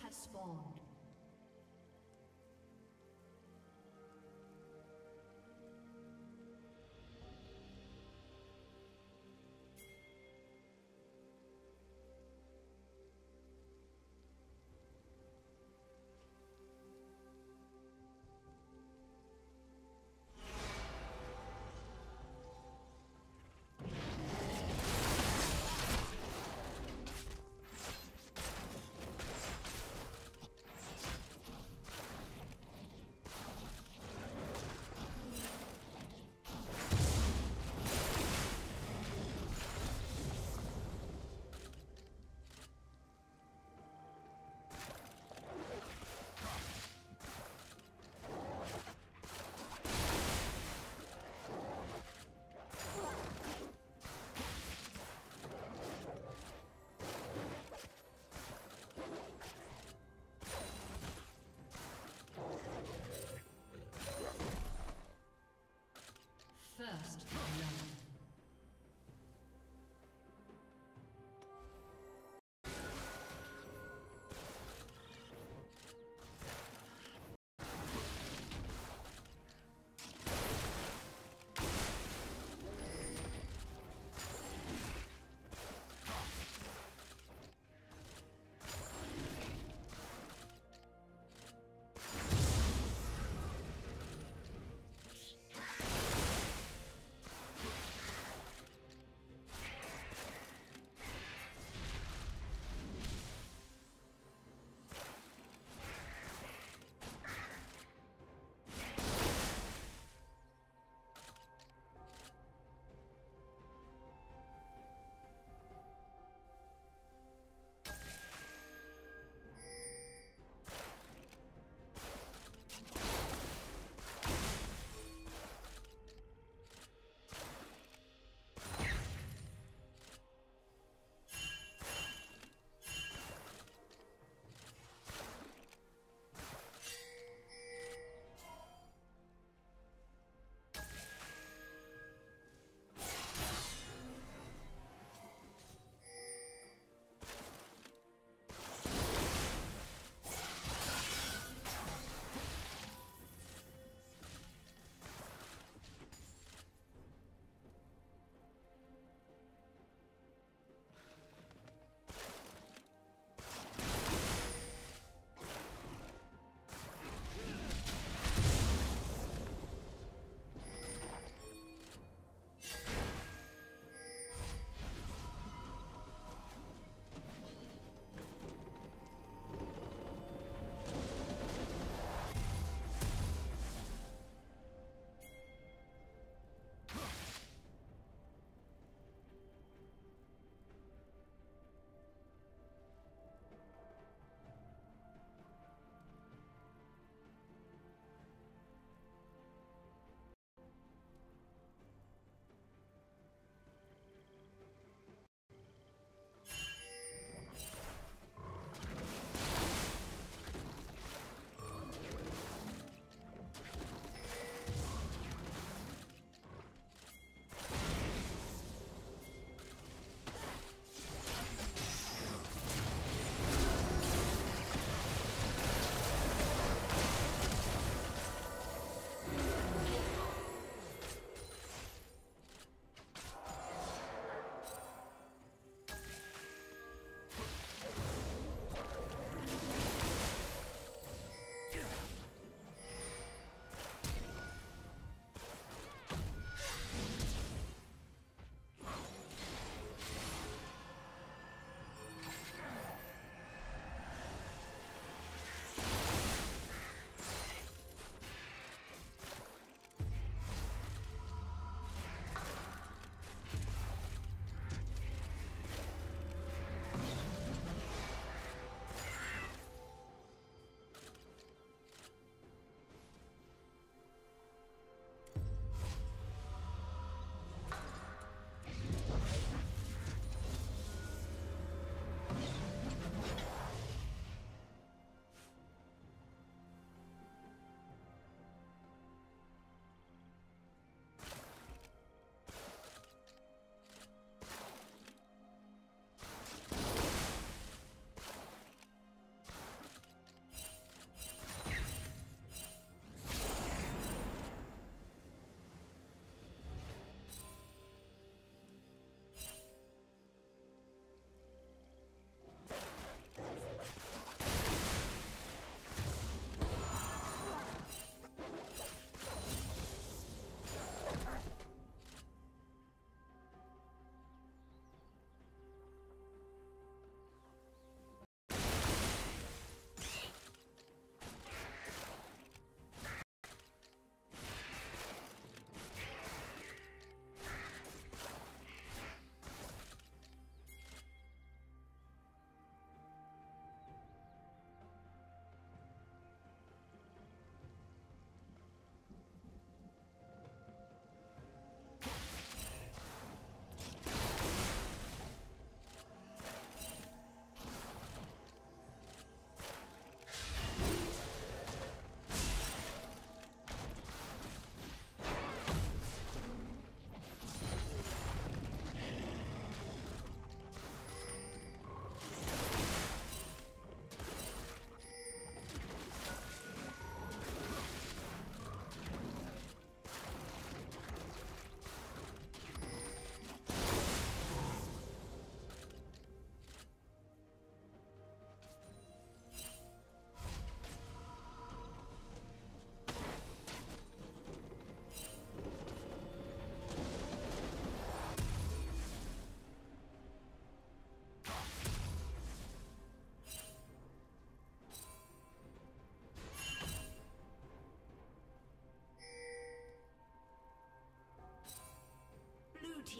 Have spawned. First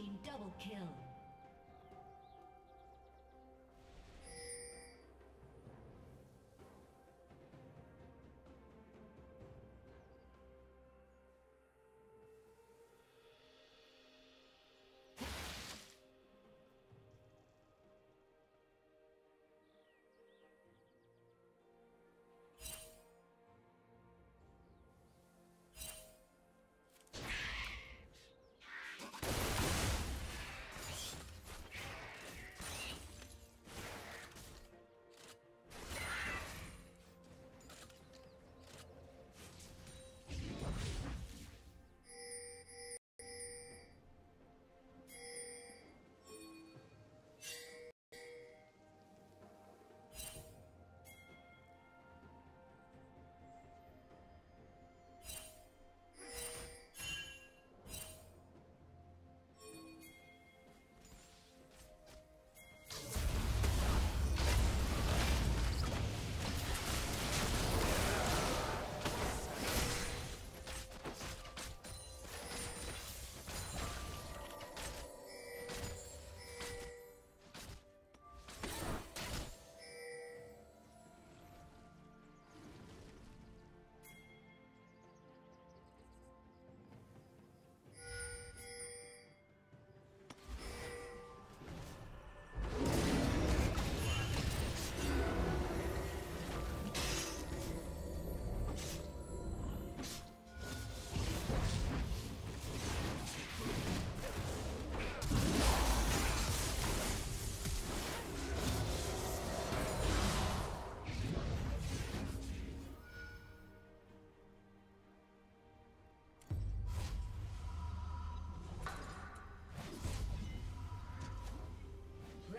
team double kill.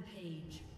Rampage.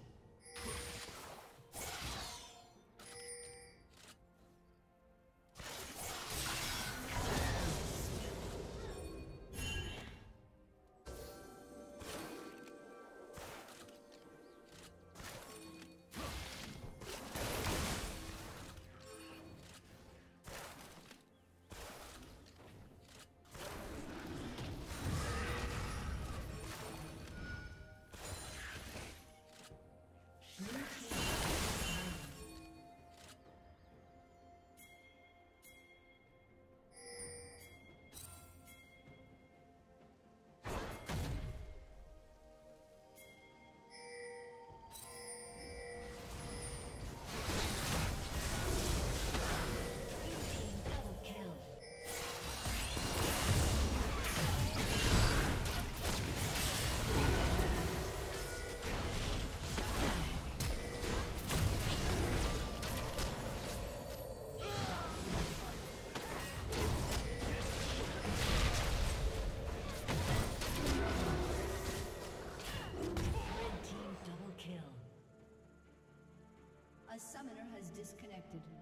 protected.